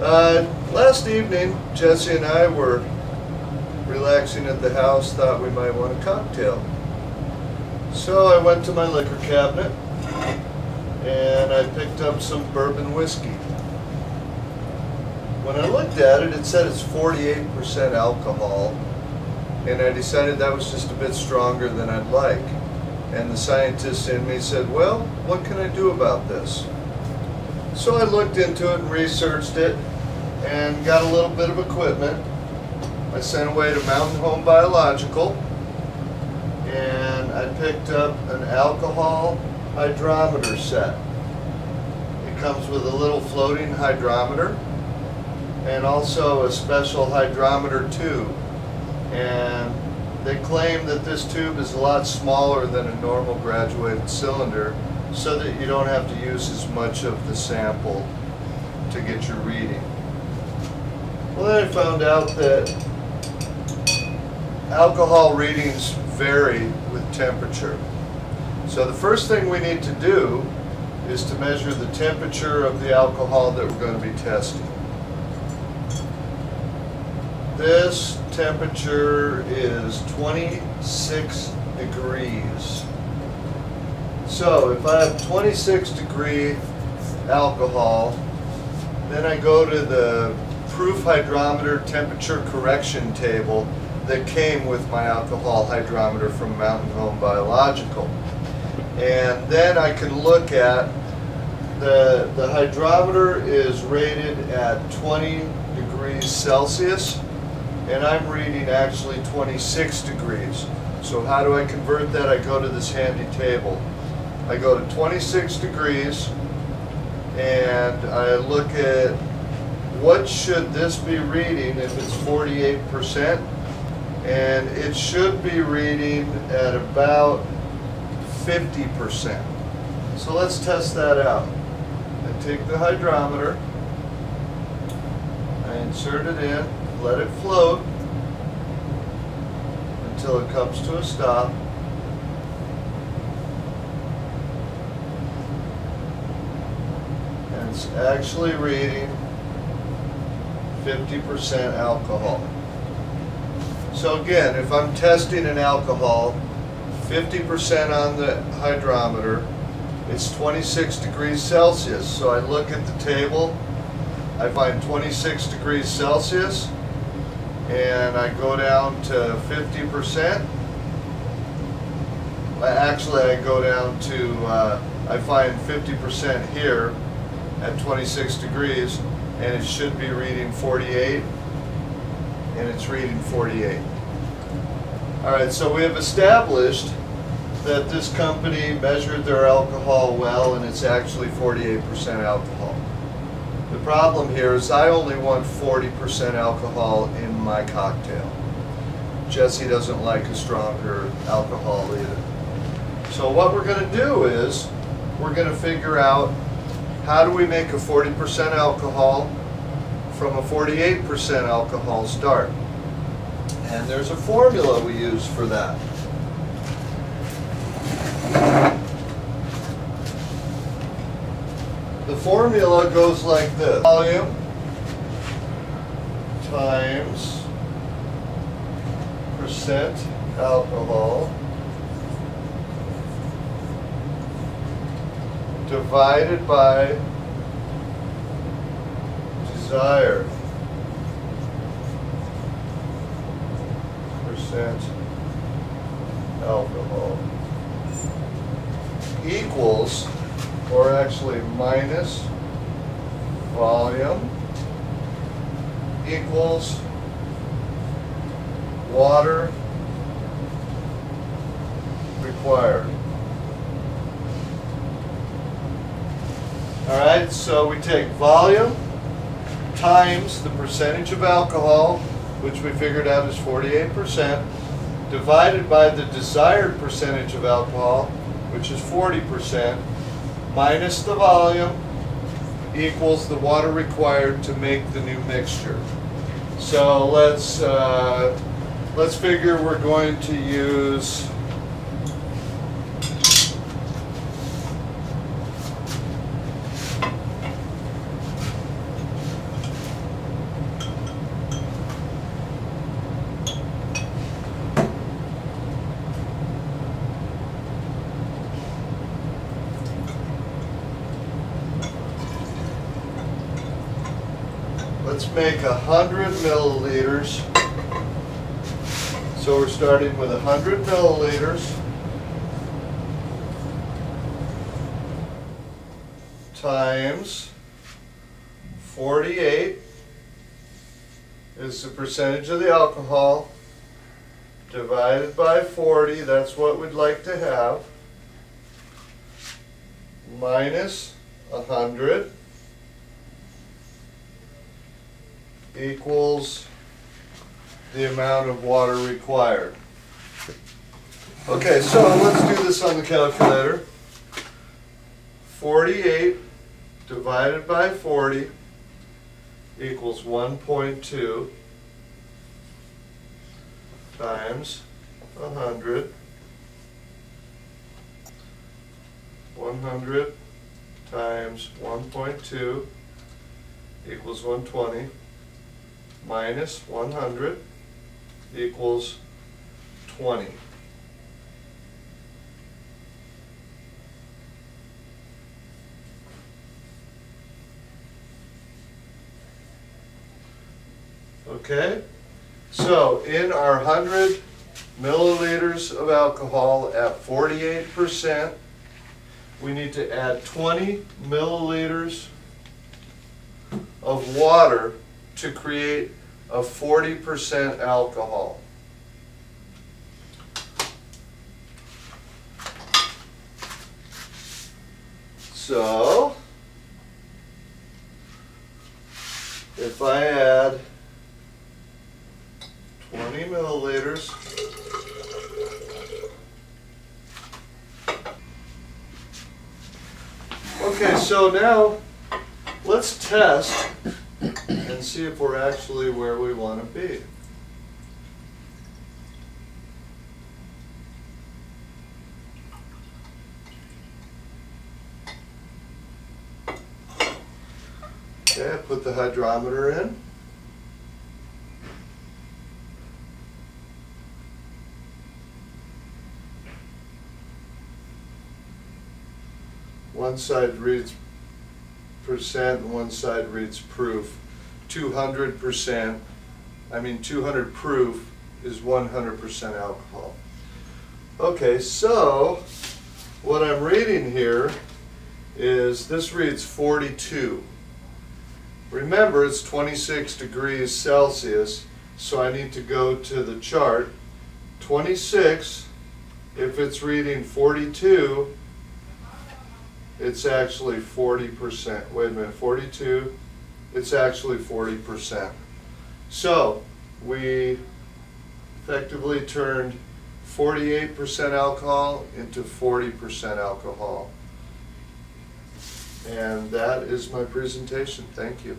Uh, last evening, Jesse and I were relaxing at the house, thought we might want a cocktail. So I went to my liquor cabinet and I picked up some bourbon whiskey. When I looked at it, it said it's 48% alcohol, and I decided that was just a bit stronger than I'd like. And the scientist in me said, Well, what can I do about this? So I looked into it and researched it and got a little bit of equipment. I sent away to Mountain Home Biological and I picked up an alcohol hydrometer set. It comes with a little floating hydrometer and also a special hydrometer tube. And they claim that this tube is a lot smaller than a normal graduated cylinder so that you don't have to use as much of the sample to get your reading. Well, then I found out that alcohol readings vary with temperature. So the first thing we need to do is to measure the temperature of the alcohol that we're going to be testing. This temperature is 26 degrees. So if I have 26 degree alcohol, then I go to the proof hydrometer temperature correction table that came with my alcohol hydrometer from Mountain Home Biological. And then I can look at the, the hydrometer is rated at 20 degrees Celsius and I'm reading actually 26 degrees. So how do I convert that? I go to this handy table. I go to 26 degrees and I look at what should this be reading if it's 48% and it should be reading at about 50%. So let's test that out. I take the hydrometer, I insert it in, let it float until it comes to a stop. It's actually reading 50% alcohol. So again, if I'm testing an alcohol, 50% on the hydrometer, it's 26 degrees Celsius. So I look at the table, I find 26 degrees Celsius, and I go down to 50%. Actually, I go down to, uh, I find 50% here at 26 degrees, and it should be reading 48, and it's reading 48. All right, so we have established that this company measured their alcohol well, and it's actually 48% alcohol. The problem here is I only want 40% alcohol in my cocktail. Jesse doesn't like a stronger alcohol either. So what we're going to do is we're going to figure out how do we make a 40% alcohol from a 48% alcohol start. And there's a formula we use for that. The formula goes like this. Volume times percent alcohol divided by desired percent alcohol equals or actually minus volume equals water required. All right, so we take volume times the percentage of alcohol, which we figured out is 48%, divided by the desired percentage of alcohol, which is 40%, minus the volume equals the water required to make the new mixture. So let's uh, let's figure we're going to use make a hundred milliliters. So we're starting with a hundred milliliters. Times forty-eight is the percentage of the alcohol divided by 40, that's what we'd like to have, minus 100 equals the amount of water required. Okay, so let's do this on the calculator. 48 divided by 40 equals 1.2 times 100. 100 times 1.2 equals 120 minus 100 equals 20. Okay? So in our 100 milliliters of alcohol at 48%, we need to add 20 milliliters of water to create a 40% alcohol. So, if I add 20 milliliters. Okay, so now let's test and see if we're actually where we want to be. Okay, I put the hydrometer in. One side reads percent one side reads proof. 200%, I mean 200 proof is 100% alcohol. Okay, so what I'm reading here is this reads 42. Remember, it's 26 degrees Celsius, so I need to go to the chart. 26, if it's reading 42, it's actually 40%. Wait a minute, 42, it's actually 40%. So we effectively turned 48% alcohol into 40% alcohol. And that is my presentation. Thank you.